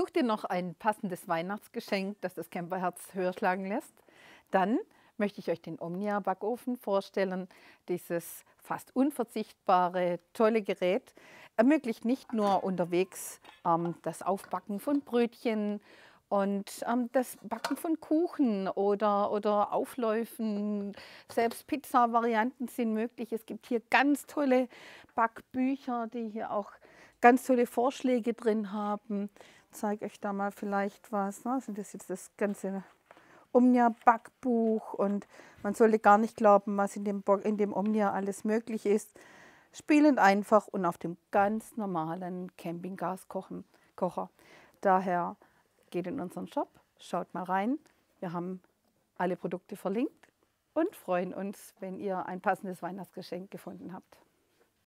Such dir noch ein passendes Weihnachtsgeschenk, das das Camperherz höher schlagen lässt. Dann möchte ich euch den Omnia Backofen vorstellen. Dieses fast unverzichtbare, tolle Gerät ermöglicht nicht nur unterwegs ähm, das Aufbacken von Brötchen und ähm, das Backen von Kuchen oder, oder Aufläufen, selbst Pizza-Varianten sind möglich. Es gibt hier ganz tolle Backbücher, die hier auch ganz tolle Vorschläge drin haben. Ich zeige euch da mal vielleicht was. Ne? Also das jetzt das ganze Omnia-Backbuch und man sollte gar nicht glauben, was in dem, in dem Omnia alles möglich ist. Spielend einfach und auf dem ganz normalen Campinggaskocher. Daher geht in unseren Shop, schaut mal rein. Wir haben alle Produkte verlinkt und freuen uns, wenn ihr ein passendes Weihnachtsgeschenk gefunden habt.